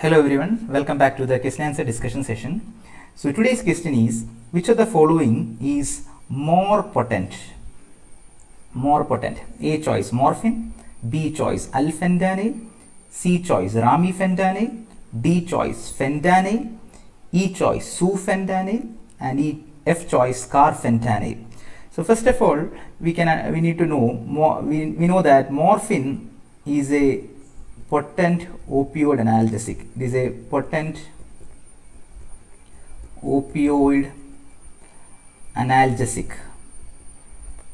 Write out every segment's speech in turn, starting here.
Hello everyone, welcome back to the question answer discussion session. So today's question is which of the following is more potent? More potent. A choice morphine, B choice alfentanil, C choice remifentanil, D choice fentanyl, E choice sufentanil and E F choice carfentanil. So first of all, we can uh, we need to know more. We, we know that morphine is a potent opioid analgesic. It is a potent opioid analgesic.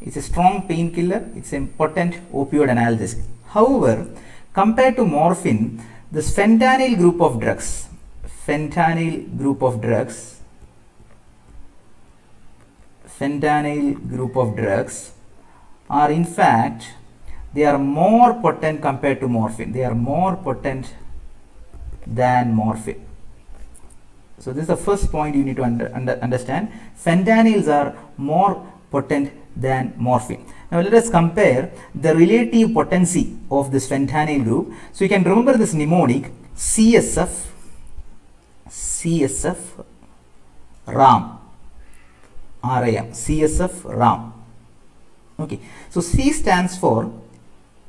It's a strong painkiller. It's a potent opioid analgesic. However, compared to morphine, this fentanyl group of drugs, fentanyl group of drugs, fentanyl group of drugs are in fact they are more potent compared to morphine. They are more potent than morphine. So this is the first point you need to under, under, understand. Fentanyls are more potent than morphine. Now let us compare the relative potency of this fentanyl group. So you can remember this mnemonic csf csf ram. RAM, CSF RAM. Okay, so C stands for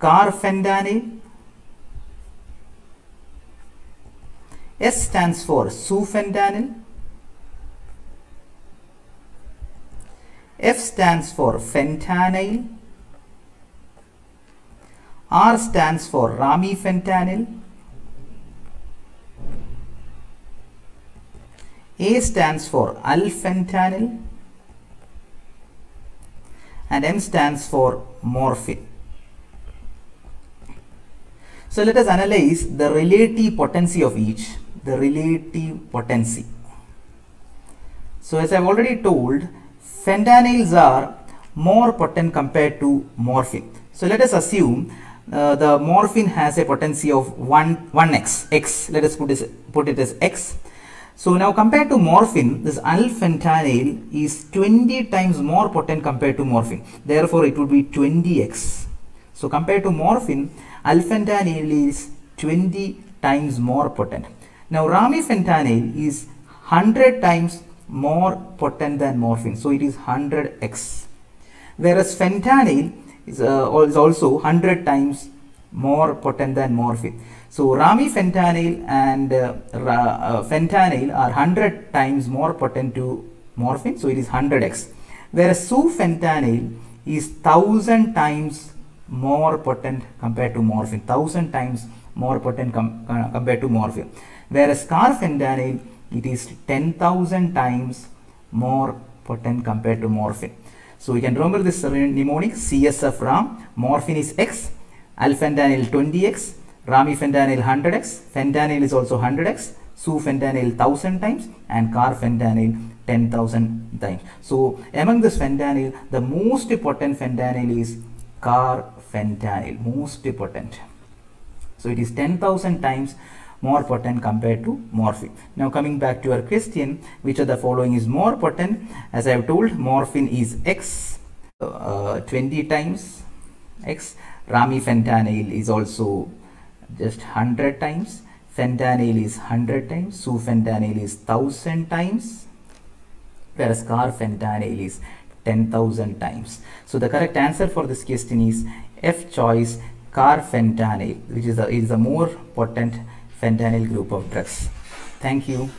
carfentanil, S stands for sufentanil, F stands for fentanyl, R stands for remifentanil, A stands for alfentanil, and M stands for morphine. So let us analyze the relative potency of each, the relative potency. So as I've already told, fentanyls are more potent compared to morphine. So let us assume uh, the morphine has a potency of 1, 1x, x, let us put, this, put it as x so now compared to morphine, this alfentanil is 20 times more potent compared to morphine. Therefore, it would be 20x. So compared to morphine, alfentanil is 20 times more potent. Now remifentanil is 100 times more potent than morphine. So it is 100x. Whereas fentanyl is, uh, is also 100 times more potent than morphine. So remifentanil and uh, uh, fentanyl are 100 times more potent to morphine, so it is 100x. Whereas sufentanil is 1000 times more potent compared to morphine, 1000 times more potent com uh, compared to morphine. Whereas carfentanil, it is 10,000 times more potent compared to morphine. So we can remember this mnemonic CSF RAM, morphine is X, alfentanil 20x, remifentanil 100x, fentanyl is also 100x, sufentanil 1000 times. And carfentanil 10,000 times. So among this fentanyl, the most potent fentanyl is carfentanil, most potent. So it is 10,000 times more potent compared to morphine. Now coming back to our question, which of the following is more potent? As I have told, morphine is X, uh, 20 times X, remifentanil is also just 100 times fentanyl is 100 times sufentanil is 1000 times whereas carfentanil is 10000 times. So the correct answer for this question is f choice carfentanil which is a, is a more potent fentanyl group of drugs. Thank you